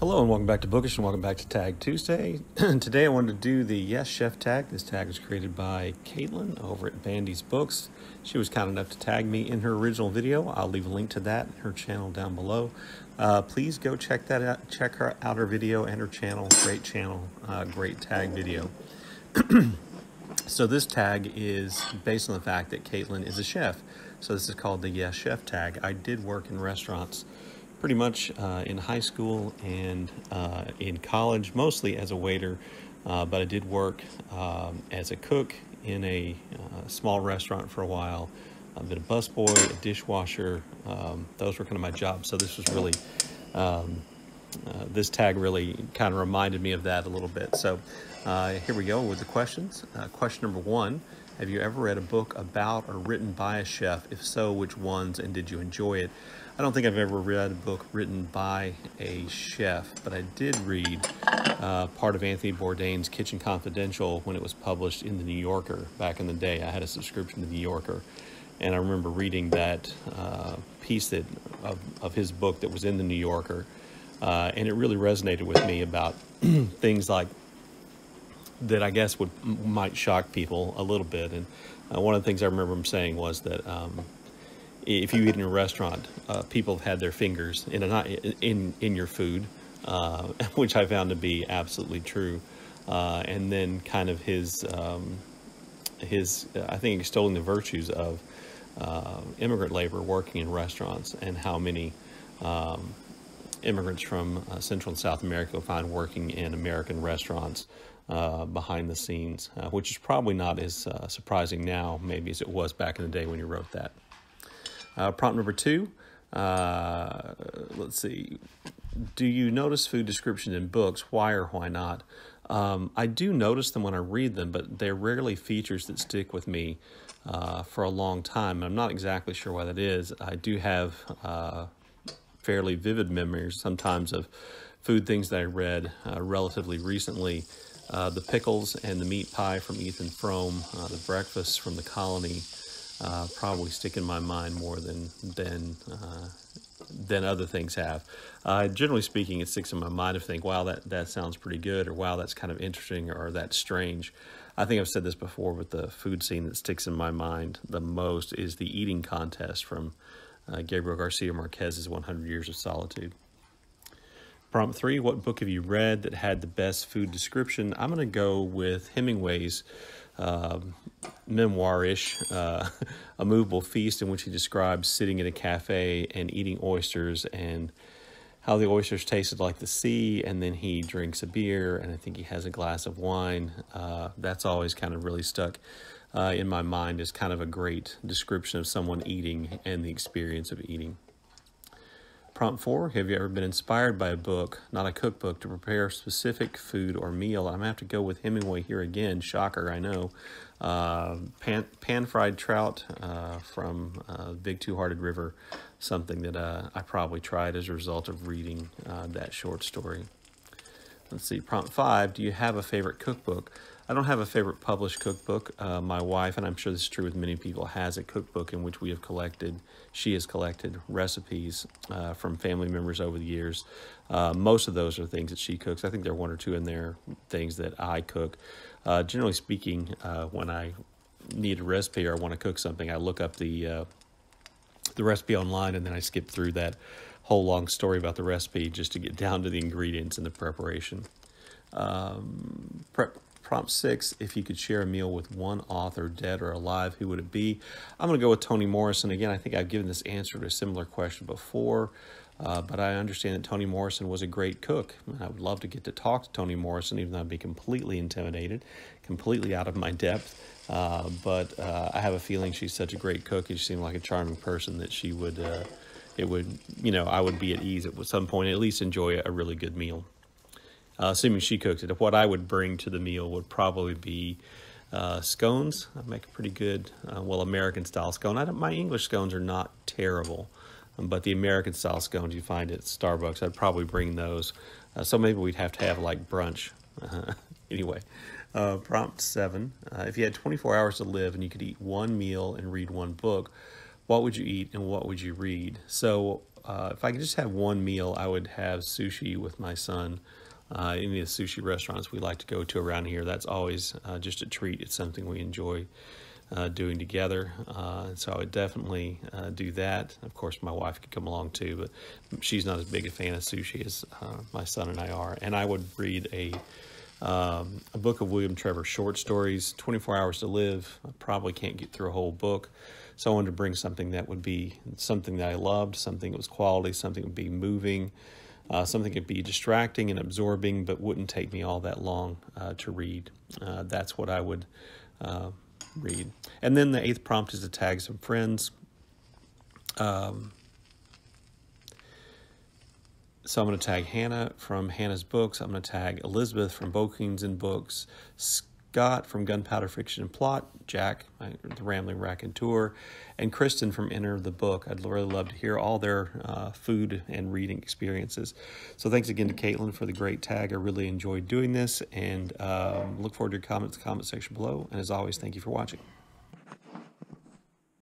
Hello and welcome back to Bookish and welcome back to Tag Tuesday. Today I wanted to do the Yes Chef tag. This tag was created by Caitlin over at Bandy's Books. She was kind enough to tag me in her original video. I'll leave a link to that her channel down below. Uh, please go check that out. Check her out her video and her channel. Great channel, uh, great tag video. so this tag is based on the fact that Caitlin is a chef. So this is called the Yes Chef tag. I did work in restaurants pretty much uh, in high school and uh, in college, mostly as a waiter, uh, but I did work um, as a cook in a uh, small restaurant for a while. I've been a busboy, a dishwasher. Um, those were kind of my jobs. So this was really, um, uh, this tag really kind of reminded me of that a little bit. So uh, here we go with the questions. question number one. Have you ever read a book about or written by a chef? If so, which ones and did you enjoy it? I don't think I've ever read a book written by a chef, but I did read uh, part of Anthony Bourdain's Kitchen Confidential when it was published in the New Yorker back in the day. I had a subscription to the New Yorker, and I remember reading that uh, piece that of, of his book that was in the New Yorker, uh, and it really resonated with me about things like that I guess would might shock people a little bit. And uh, one of the things I remember him saying was that um, if you eat in a restaurant, uh, people have had their fingers in a, in in your food, uh, which I found to be absolutely true. Uh, and then kind of his um, his I think extolling the virtues of uh, immigrant labor working in restaurants and how many. Um, immigrants from uh, Central and South America find working in American restaurants uh, behind the scenes, uh, which is probably not as uh, surprising now, maybe as it was back in the day when you wrote that. Uh, prompt number two, uh, let's see. Do you notice food descriptions in books? Why or why not? Um, I do notice them when I read them, but they're rarely features that stick with me uh, for a long time. And I'm not exactly sure why that is. I do have uh, fairly vivid memories sometimes of food things that I read uh, relatively recently. Uh, the pickles and the meat pie from Ethan Frome, uh, the breakfast from the colony, uh, probably stick in my mind more than than uh, than other things have. Uh, generally speaking, it sticks in my mind to think, wow, that, that sounds pretty good, or wow, that's kind of interesting, or that's strange. I think I've said this before, but the food scene that sticks in my mind the most is the eating contest from uh, Gabriel Garcia Marquez's 100 Years of Solitude. Prompt three, what book have you read that had the best food description? I'm going to go with Hemingway's uh, memoir-ish, uh, A Movable Feast, in which he describes sitting in a cafe and eating oysters and how the oysters tasted like the sea, and then he drinks a beer, and I think he has a glass of wine. Uh, that's always kind of really stuck uh, in my mind as kind of a great description of someone eating and the experience of eating. Prompt four, have you ever been inspired by a book, not a cookbook, to prepare specific food or meal? I'm to have to go with Hemingway here again. Shocker, I know. Uh, pan, pan fried trout uh, from uh, Big Two Hearted River, something that uh, I probably tried as a result of reading uh, that short story. Let's see, prompt five, do you have a favorite cookbook? I don't have a favorite published cookbook. Uh, my wife, and I'm sure this is true with many people, has a cookbook in which we have collected, she has collected recipes uh, from family members over the years. Uh, most of those are things that she cooks. I think there are one or two in there, things that I cook. Uh, generally speaking, uh, when I need a recipe or I want to cook something, I look up the, uh, the recipe online and then I skip through that whole long story about the recipe just to get down to the ingredients and the preparation. Um, prep Prompt six, if you could share a meal with one author, dead or alive, who would it be? I'm going to go with Toni Morrison. Again, I think I've given this answer to a similar question before, uh, but I understand that Toni Morrison was a great cook. And I would love to get to talk to Toni Morrison, even though I'd be completely intimidated, completely out of my depth. Uh, but uh, I have a feeling she's such a great cook, and she seemed like a charming person that she would, uh, it would, you know, I would be at ease at some point, at least enjoy a really good meal uh, assuming she cooked it. What I would bring to the meal would probably be uh, scones. I make a pretty good, uh, well, American style scone. I my English scones are not terrible, um, but the American style scones you find at Starbucks, I'd probably bring those. Uh, so maybe we'd have to have like brunch. anyway, uh, prompt seven. Uh, if you had 24 hours to live and you could eat one meal and read one book, what would you eat and what would you read? So uh, if I could just have one meal, I would have sushi with my son. Uh, any of the sushi restaurants we like to go to around here, that's always uh, just a treat. It's something we enjoy uh, doing together. Uh, so I would definitely uh, do that. Of course, my wife could come along too, but she's not as big a fan of sushi as uh, my son and I are. And I would read a um, a book of William Trevor short stories, 24 Hours to Live. I probably can't get through a whole book. So I wanted to bring something that would be something that I loved, something that was quality, something that would be moving, uh, something could be distracting and absorbing, but wouldn't take me all that long uh, to read. Uh, that's what I would uh, read. And then the eighth prompt is to tag some friends. Um, so I'm going to tag Hannah from Hannah's books. I'm going to tag Elizabeth from Bouquins and Books, Scott from Gunpowder Fiction and Plot, Jack, my, the Rambling Raconteur, and tour, and Kristin from Enter the Book. I'd really love to hear all their uh, food and reading experiences. So thanks again to Caitlin for the great tag. I really enjoyed doing this and um, look forward to your comments comment section below. And as always, thank you for watching.